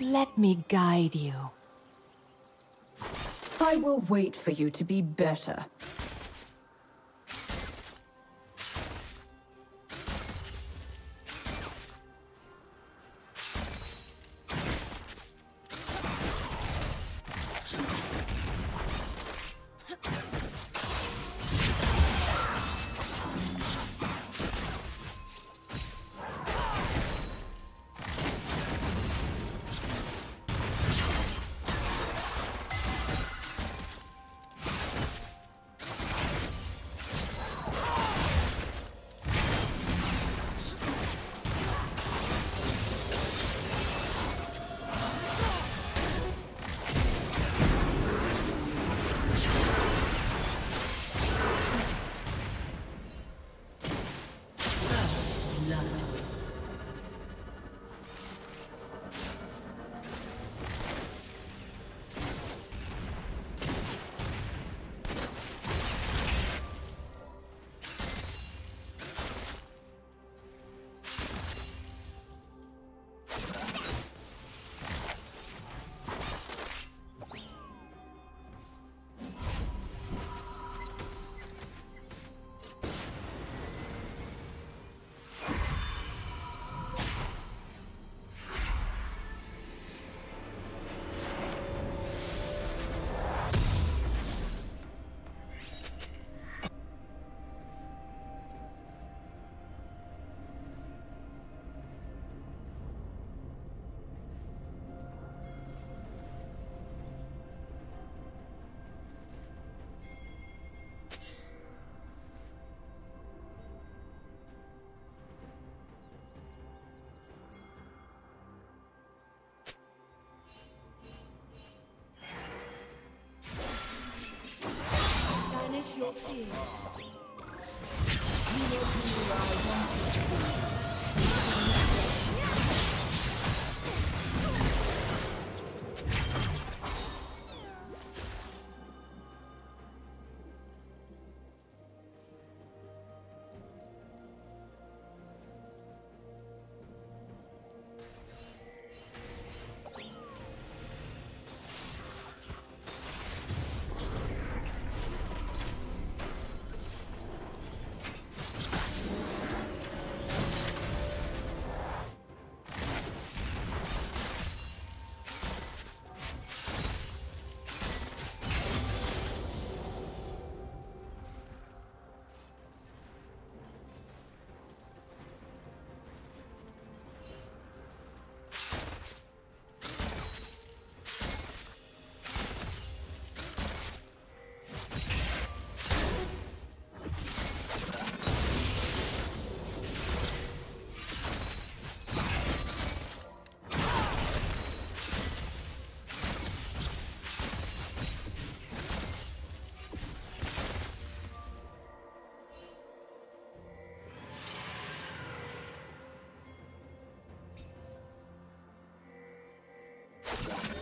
Let me guide you. I will wait for you to be better. Your fears. You know who I want you to be. Let's go.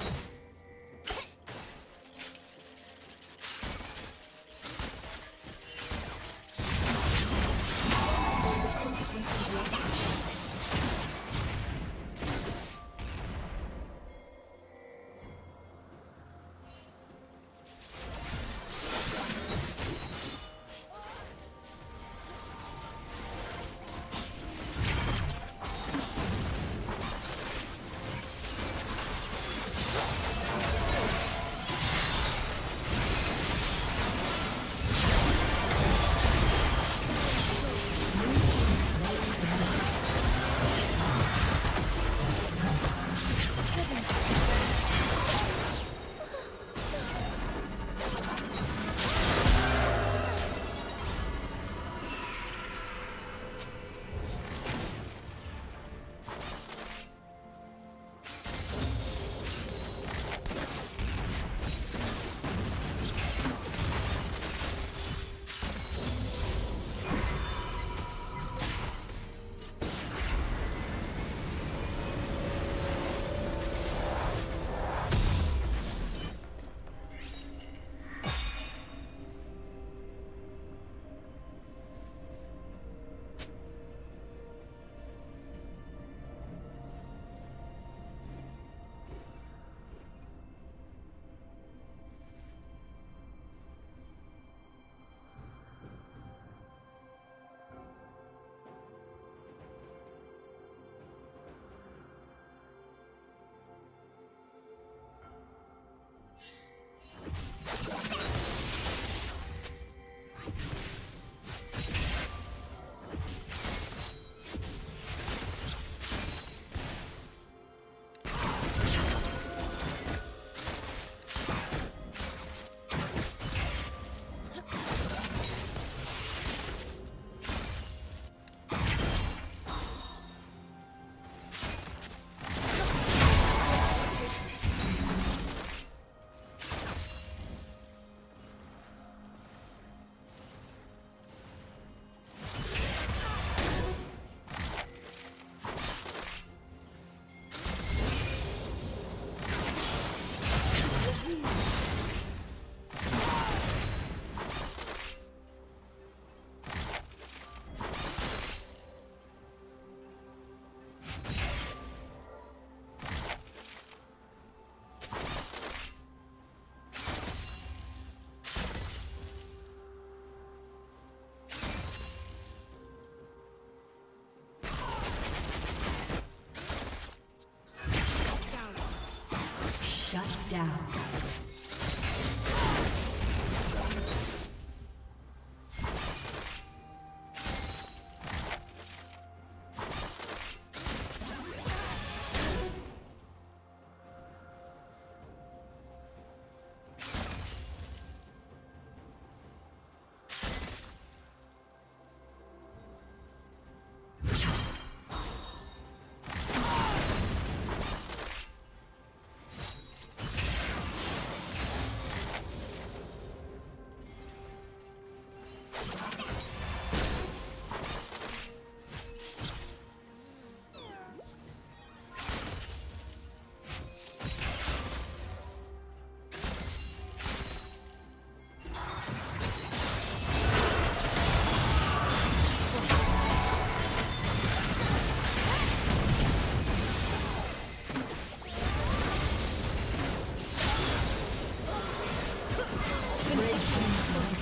Yeah.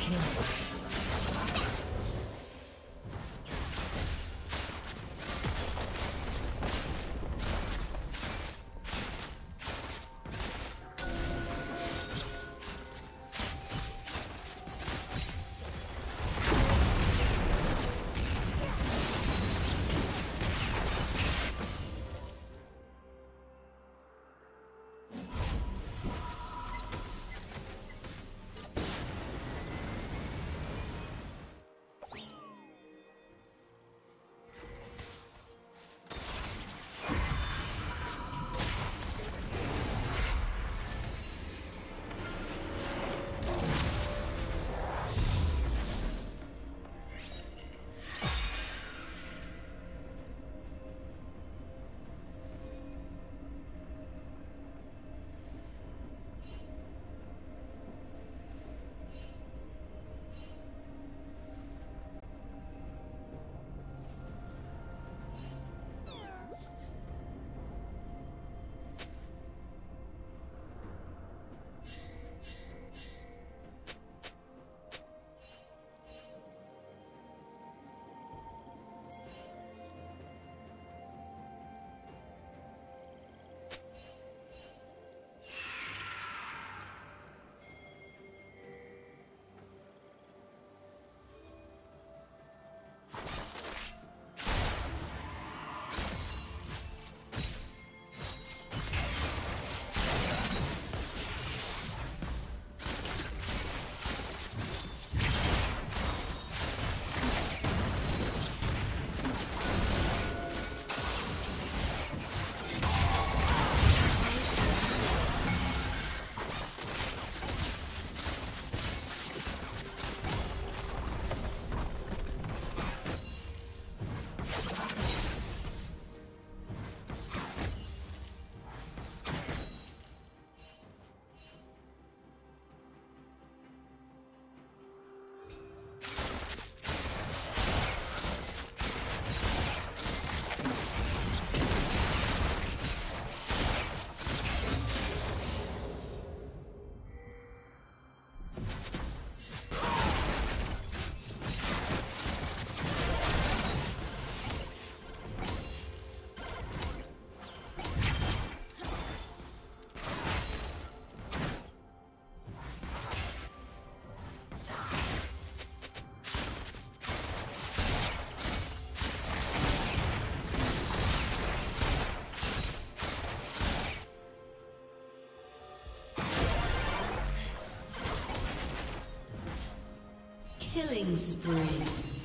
Kill. Killing spree.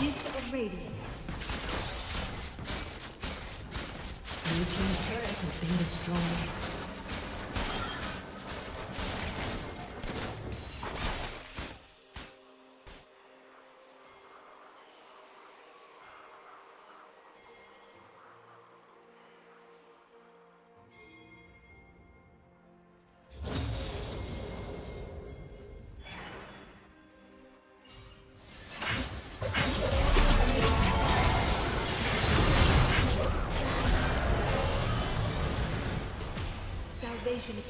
Gift of Radiance. New Team's turret has been destroyed. yo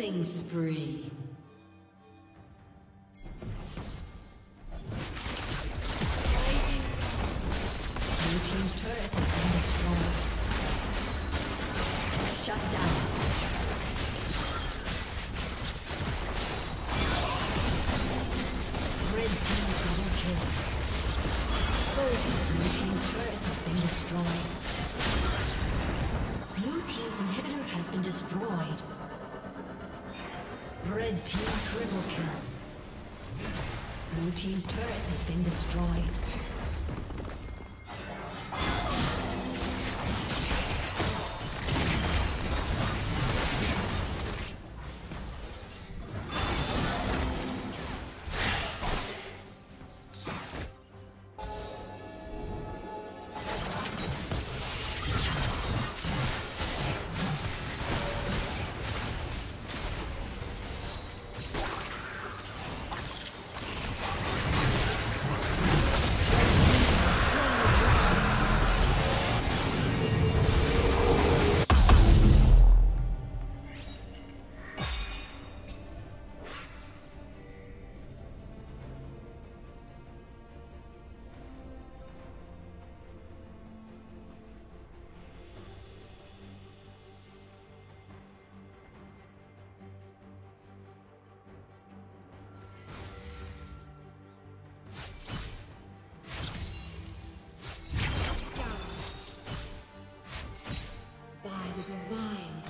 Killing spree. Blue team's